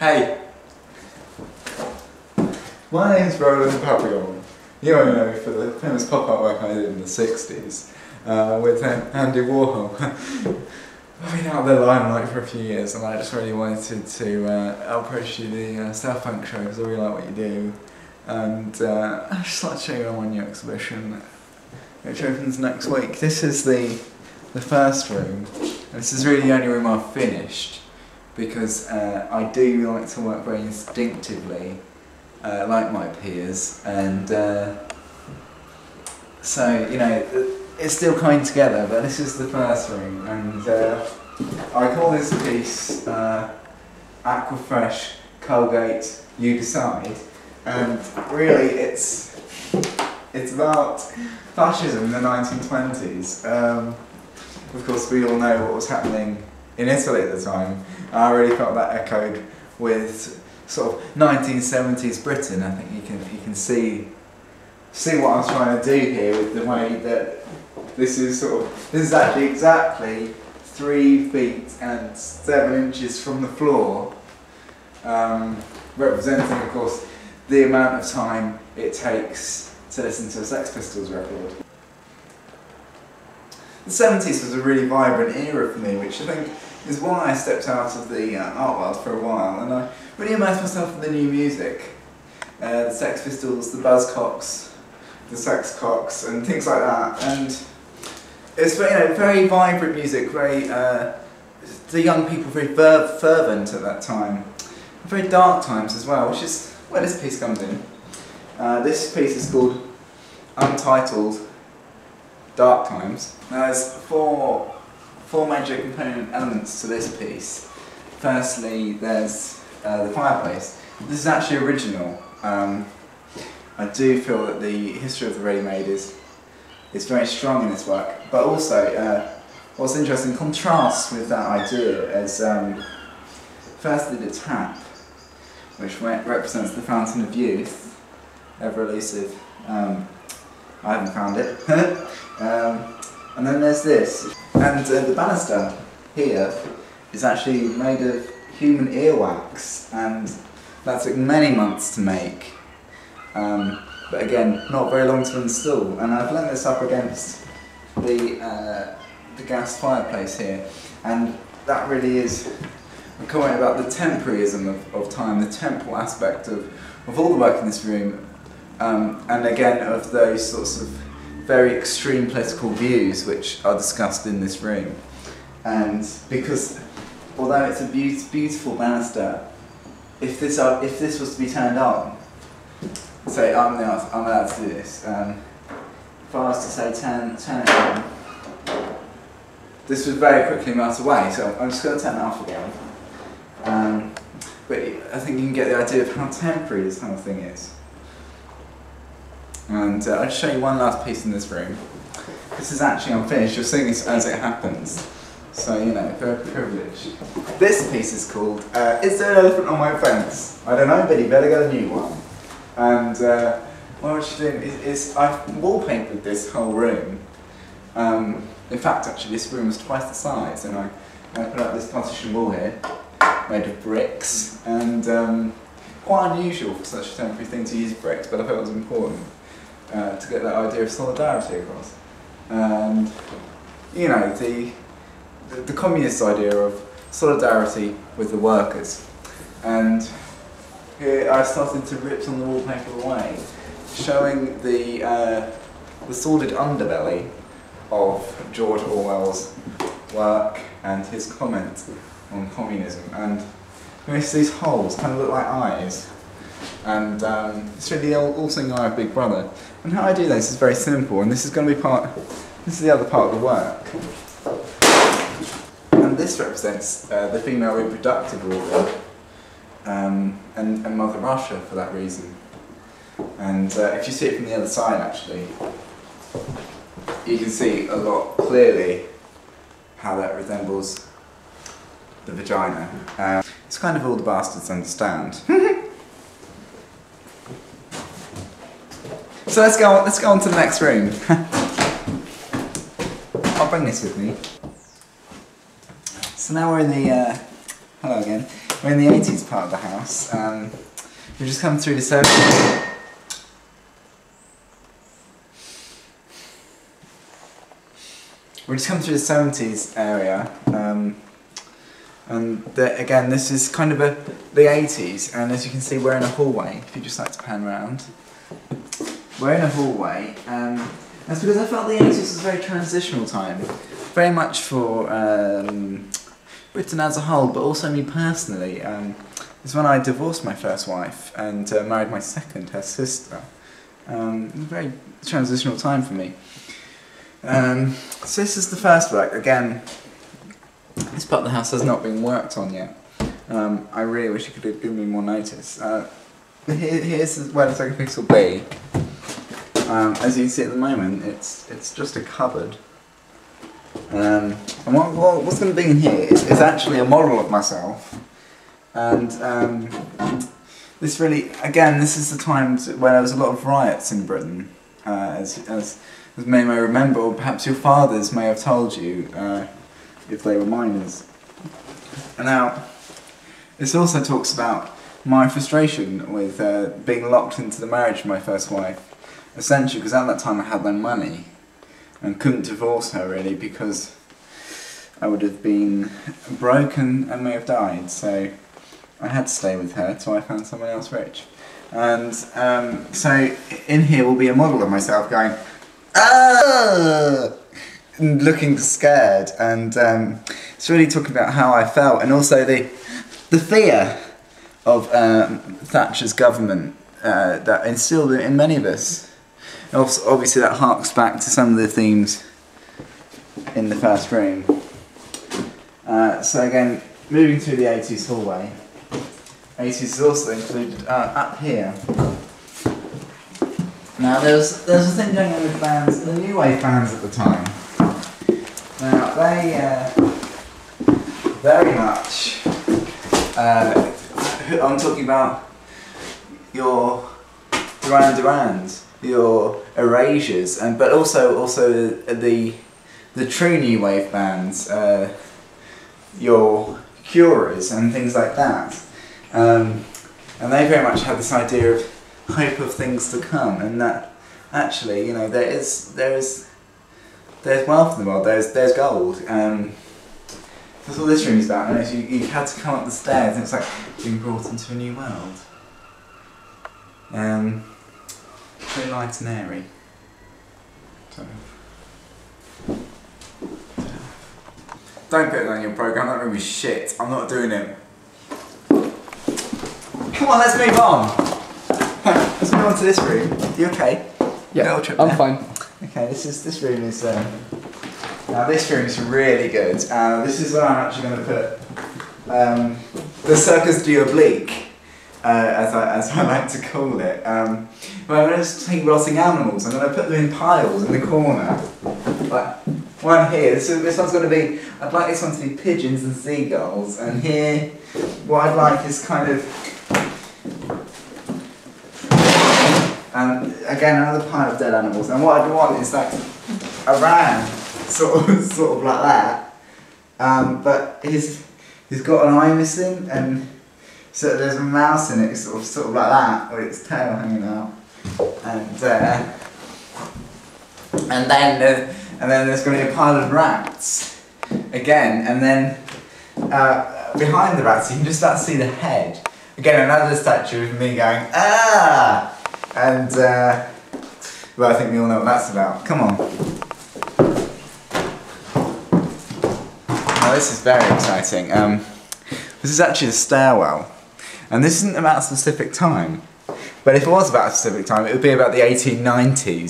Hey! My name's Rowland Papylon. You only know me for the famous pop art work I did in the 60s uh, with Andy Warhol. I've been out of the limelight for a few years and I just really wanted to uh, approach you the uh, South show because I really like what you do. And uh, I'd just like to show you my new exhibition which opens next week. This is the, the first room. This is really the only room I've finished because uh, I do like to work very instinctively, uh, like my peers, and uh, so you know it's still coming together. But this is the first room, and uh, I call this piece uh, Aquafresh Colgate You Decide, and really it's it's about fascism in the 1920s. Um, of course, we all know what was happening in Italy at the time. I really felt that echoed with sort of 1970s Britain. I think you can you can see see what I'm trying to do here with the way that this is sort of this is actually exactly three feet and seven inches from the floor, um, representing, of course, the amount of time it takes to listen to a Sex Pistols record. The 70s was a really vibrant era for me, which I think is why I stepped out of the uh, art world for a while, and I really immersed myself in the new music. Uh, the Sex Pistols, the Buzzcocks, the Sex Cocks, and things like that. And it's very, you know, very vibrant music, very, uh, the young people very fer fervent at that time. Very dark times as well, which is where this piece comes in. Uh, this piece is called Untitled Dark Times. Now there's four, four major component elements to this piece. Firstly, there's uh, the fireplace. This is actually original. Um, I do feel that the history of the ready-made is, is very strong in this work, but also uh, what's interesting, contrasts with that idea is um, firstly the tap, which represents the fountain of youth, ever elusive. Um, I haven't found it. um, and then there's this. And uh, the banister here is actually made of human earwax, and that took many months to make. Um, but again, not very long to install. And I've leant this up against the, uh, the gas fireplace here, and that really is a comment about the temporaryism of, of time, the temporal aspect of, of all the work in this room, um, and again of those sorts of very extreme political views which are discussed in this room. And because although it's a be beautiful banister, if this, are, if this was to be turned on, say I'm I'm allowed to do this. Um, if I was to say turn turn it on, this would very quickly melt away. So I'm just going to turn it off again. Um, but I think you can get the idea of how temporary this whole thing is. And uh, I'll show you one last piece in this room. This is actually unfinished. You're seeing this as it happens. So, you know, very privileged. This piece is called uh, Is There an Elephant on My Fence? I don't know, but you better get a new one. And uh, what I'm doing is, is I've wallpapered this whole room. Um, in fact, actually, this room was twice the size, and I, I put up this partition wall here, made of bricks, and um, quite unusual for such a temporary thing to use bricks, but I thought it was important uh, to get that idea of solidarity across. And, you know, the, the, the communist idea of solidarity with the workers. And here I started to rip some of the wallpaper away, showing the, uh, the sordid underbelly of George Orwell's work and his comment on communism. And most these holes kind of look like eyes. And um, it's really all, all seeing eye of Big Brother. And how I do this is very simple, and this is going to be part, this is the other part of the work. And this represents uh, the female reproductive organ, um, and, and Mother Russia for that reason. And uh, if you see it from the other side actually, you can see a lot clearly how that resembles the vagina. Uh, it's kind of all the bastards understand. so let's go on, let's go on to the next room. I'll bring this with me. So now we're in the, uh, hello again, we're in the 80s part of the house. Um, we've just come through the 70s. We've just come through the 70s area. Um, and the, again, this is kind of a, the 80s, and as you can see, we're in a hallway. If you just like to pan around, we're in a hallway, and that's because I felt the 80s was a very transitional time, very much for um, Britain as a whole, but also me personally. Um, it's when I divorced my first wife and uh, married my second, her sister. Um, very transitional time for me. Um, so this is the first work. Again, this part of the house has not been worked on yet. Um, I really wish you could have given me more notice. Uh, here, here's where the second piece will be. Um, as you can see at the moment, it's it's just a cupboard. Um, and what, what, what's going to be in here is, is actually a model of myself. And um, this really, again, this is the time when there was a lot of riots in Britain, uh, as, as, as many may remember, or perhaps your fathers may have told you. Uh, if they were minors. And now, this also talks about my frustration with uh, being locked into the marriage of my first wife. Essentially, because at that time I had no money and couldn't divorce her really because I would have been broken and may have died. So I had to stay with her until I found someone else rich. And um, so in here will be a model of myself going, ah! looking scared, and um, it's really talking about how I felt, and also the the fear of um, Thatcher's government uh, that instilled in many of us. Obviously, that harks back to some of the themes in the first room. Uh, so again, moving through the 80s hallway. 80s is also included uh, up here. Now there's there's a thing going on with bands, the new wave bands at the time. Now they uh, very much. Uh, I'm talking about your Duran Durans, your Erasures, and but also also the the, true new wave bands, uh, your curers and things like that. Um, and they very much have this idea of hope of things to come, and that actually, you know, there is there is there's wealth in the world. There's there's gold. Um, that's what this room is about. You you had to come up the stairs, and it's like being brought into a new world. Um, very light and airy. So. Don't put that on your program. That room is shit. I'm not doing it. Come on, let's move on. let's move on to this room. You okay? Yeah, I'm fine. Okay, this is this room is um, now this room is really good. Uh, this is where I'm actually going to put um, the Circus du Oblique, uh, as I as I like to call it. Um, I'm going to take rotting animals. And then I'm going to put them in piles in the corner. Like one here. This this one's going to be. I'd like this one to be pigeons and seagulls, and here, what I'd like is kind of And again, another pile of dead animals. And what I want is like a ram, sort of, sort of like that. Um, but he's he's got an eye missing, and so there's a mouse in it, sort of, sort of like that, with its tail hanging out. And uh, and then uh, and then there's going to be a pile of rats again, and then uh, behind the rats you can just start to see the head. Again, another statue of me going ah. And, uh, well, I think we all know what that's about. Come on. Now, this is very exciting. Um, this is actually the stairwell. And this isn't about a specific time. But if it was about a specific time, it would be about the 1890s.